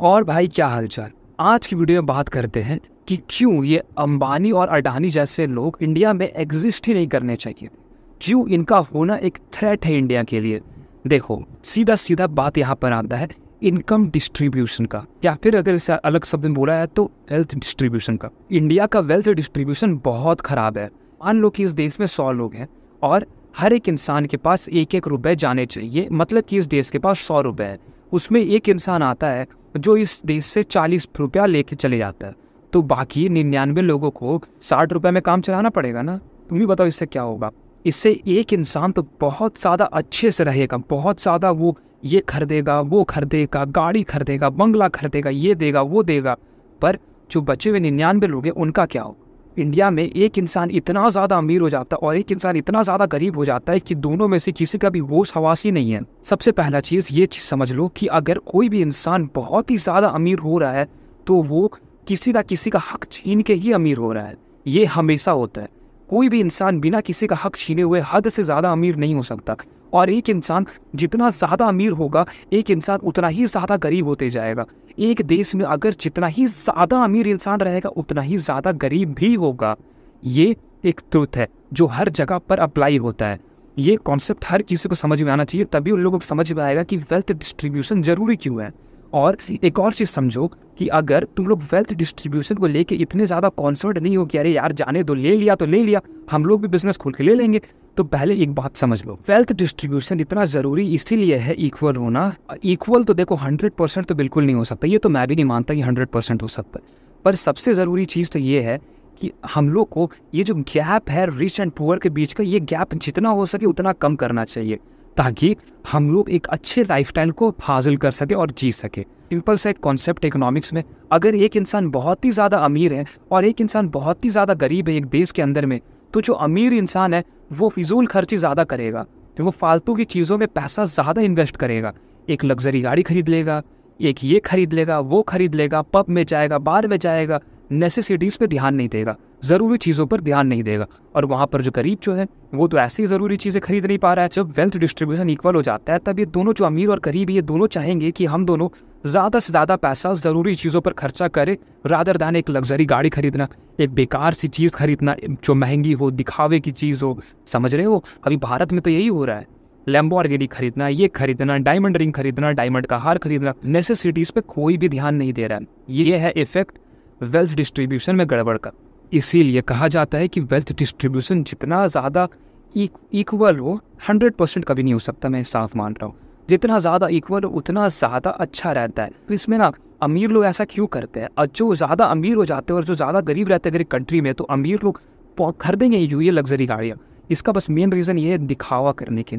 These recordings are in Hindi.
और भाई क्या हालचाल? आज की वीडियो में बात करते हैं कि क्यों ये अंबानी और अडानी जैसे लोग इंडिया में एग्जिस्ट ही नहीं करने चाहिए? क्यों इनका होना एक थ्रेट है इंडिया के लिए? देखो सीधा सीधा बात यहाँ पर आता है इनकम डिस्ट्रीब्यूशन का। या फिर अगर इसे अलग शब्द में बोला है तो वेल्थ डिस्ट्रीब्यूशन का। इंडिया का वेल्थ डिस्ट्रीब्यूशन बहुत खराब है। मान लो कि इस देश में सौ लोग हैं और हर एक इंसान के पास एक एक रुपए जाने चाहिए। मतलब कि इस देश के पास सौ रुपए है। उसमें एक इंसान आता है जो इस देश से चालीस रुपया लेके चले जाता है। तो बाकी निन्यानवे लोगों को साठ रुपये में काम चलाना पड़ेगा ना? तुम भी बताओ इससे क्या होगा? इससे एक इंसान तो बहुत ज़्यादा अच्छे से रहेगा, बहुत ज़्यादा वो ये खरीदेगा, वो खरीदेगा, गाड़ी खरीदेगा, बंगला खरीदेगा, ये देगा, वो देगा। पर जो बचे हुए निन्यानवे लोग हैं, उनका क्या हो इंडिया में एक इंसान इतना ज़्यादा अमीर हो जाता है और एक इंसान इतना ज़्यादा गरीब हो जाता है कि दोनों में से किसी का भी होश हवास ही नहीं है। सबसे पहला चीज़ ये चीज़ समझ लो कि अगर कोई भी इंसान बहुत ही ज़्यादा अमीर हो रहा है तो वो किसी ना किसी का हक छीन के ही अमीर हो रहा है। ये हमेशा होता है। कोई भी इंसान बिना किसी का हक छीने हुए हद से ज़्यादा अमीर नहीं हो सकता। और एक इंसान जितना ज़्यादा अमीर होगा, एक इंसान उतना ही ज़्यादा गरीब होते जाएगा। एक देश में अगर जितना ही ज़्यादा अमीर इंसान रहेगा, उतना ही ज़्यादा गरीब भी होगा। ये एक ट्रुथ है, जो हर जगह पर अप्लाई होता है। ये कॉन्सेप्ट हर किसी को समझ में आना चाहिए, तभी उन लोगों को समझ में आएगा कि वेल्थ डिस्ट्रीब्यूशन ज़रूरी क्यों है। और एक और चीज़ समझो कि अगर तुम लोग वेल्थ डिस्ट्रीब्यूशन को लेके इतने ज़्यादा कॉन्सर्ट नहीं हो कि अरे यार जाने दो, ले लिया तो ले लिया, हम लोग भी बिज़नेस खोल के ले लेंगे। तो पहले एक बात समझ लो। वेल्थ डिस्ट्रीब्यूशन इतना ज़रूरी इसीलिए है इक्वल होना। इक्वल तो देखो हंड्रेड परसेंट तो बिल्कुल नहीं हो सकता। ये तो मैं भी नहीं मानता कि हंड्रेड परसेंट हो सकता पर सबसे ज़रूरी चीज़ तो ये है कि हम लोग को ये जो गैप है रिच एंड पुअर के बीच का, ये गैप जितना हो सके उतना कम करना चाहिए। ताकि हम लोग एक अच्छे लाइफस्टाइल को हासिल कर सके और जी सके। सिंपल सा एक कॉन्सेप्ट इकोनॉमिक्स में, अगर एक इंसान बहुत ही ज़्यादा अमीर है और एक इंसान बहुत ही ज़्यादा गरीब है एक देश के अंदर में तो जो अमीर इंसान है वो फिजूल खर्ची ज़्यादा करेगा तो वो फालतू की चीज़ों में पैसा ज़्यादा इन्वेस्ट करेगा। एक लग्जरी गाड़ी खरीद लेगा, एक ये खरीद लेगा, वो खरीद लेगा पब में जाएगा बार में जाएगा नेसेसिटीज़ पे ध्यान नहीं देगा। ज़रूरी चीज़ों पर ध्यान नहीं देगा। और वहाँ पर जो गरीब जो है, वो तो ऐसी ज़रूरी चीज़ें खरीद नहीं पा रहा है। जब वेल्थ डिस्ट्रीब्यूशन इक्वल हो जाता है, तब ये दोनों जो अमीर और गरीब ये दोनों चाहेंगे कि हम दोनों ज़्यादा से ज़्यादा पैसा ज़रूरी चीज़ों पर खर्चा करें रादर दैन एक लग्जरी गाड़ी खरीदना, एक बेकार सी चीज़ खरीदना, जो महँगी हो, दिखावे की चीज़ हो। समझ रहे हो? अभी भारत में तो यही हो रहा है। लेम्बोर्गिनी खरीदना, ये खरीदना डायमंड रिंग खरीदना डायमंड का हार खरीदना नेसेसिटीज़ पे कोई भी ध्यान नहीं दे रहा है। ये है इफ़ेक्ट वेल्थ डिस्ट्रीब्यूशन में गड़बड़ का। इसीलिए कहा जाता है कि वेल्थ डिस्ट्रीब्यूशन जितना ज़्यादा इक्वल हो हंड्रेड परसेंट कभी नहीं हो सकता, मैं साफ़ मान रहा हूँ। जितना ज़्यादा इक्वल हो, उतना ज़्यादा अच्छा रहता है। तो इसमें ना अमीर लोग ऐसा क्यों करते हैं? और जो ज़्यादा अमीर हो जाते हैं और जो ज़्यादा गरीब रहते हैं अगर कंट्री में तो अमीर लोग खरीदेंगे यू ये लग्जरी गाड़ियाँ। इसका बस मेन रीज़न ये है दिखावा करने के।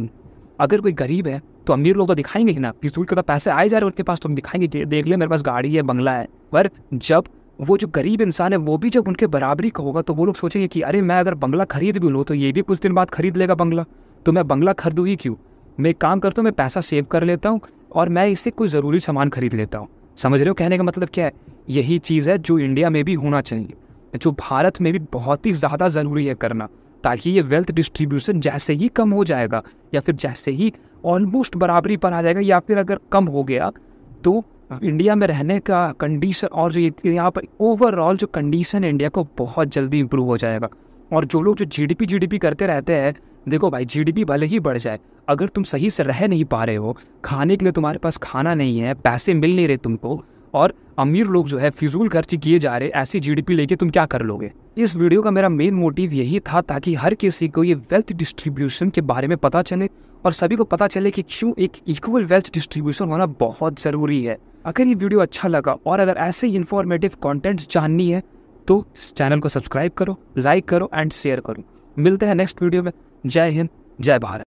अगर कोई गरीब है तो अमीर लोग तो दिखाएँगे ही ना। फिजूल के पैसे आए जा रहे हैं उनके पास तो हम दिखाएँगे देख ले, मेरे पास गाड़ी है, बंगला है। पर जब वो जो गरीब इंसान है, वो भी जब उनके बराबरी का होगा तो वो लोग सोचेंगे कि, अरे, मैं अगर बंगला खरीद भी लूँ तो ये भी कुछ दिन बाद खरीद लेगा बंगला। तो मैं बंगला खरीदूँ ही क्यों? मैं एक काम करता हूँ, मैं पैसा सेव कर लेता हूँ और मैं इससे कोई ज़रूरी सामान खरीद लेता हूँ। समझ रहे हो कहने का मतलब क्या है? यही चीज़ है जो इंडिया में भी होना चाहिए, जो भारत में भी बहुत ही ज़्यादा ज़रूरी है करना, ताकि ये वेल्थ डिस्ट्रीब्यूशन जैसे ही कम हो जाएगा या फिर जैसे ही ऑलमोस्ट बराबरी पर आ जाएगा या फिर अगर कम हो गया तो इंडिया में रहने का कंडीशन और जो यहाँ पर ओवरऑल जो कंडीशन है, इंडिया को बहुत जल्दी इंप्रूव हो जाएगा। और जो लोग जो जीडीपी जीडीपी करते रहते हैं, देखो भाई जीडीपी भले ही बढ़ जाए, अगर तुम सही से रह नहीं पा रहे हो, खाने के लिए तुम्हारे पास खाना नहीं है, पैसे मिल नहीं रहे तुमको, और अमीर लोग जो है, फिजूल खर्ची किए जा रहे ऐसी जीडीपी लेके तुम क्या कर लोगे? इस वीडियो का मेरा मेन मोटिव यही था ताकि हर किसी को ये वेल्थ डिस्ट्रीब्यूशन के बारे में पता चले और सभी को पता चले कि क्यों एक इक्वल वेल्थ डिस्ट्रीब्यूशन होना बहुत ज़रूरी है। अगर ये वीडियो अच्छा लगा और अगर ऐसे ही इन्फॉर्मेटिव कॉन्टेंट्स जाननी है तो चैनल को सब्सक्राइब करो लाइक करो एंड शेयर करो। मिलते हैं नेक्स्ट वीडियो में। जय हिंद, जय भारत।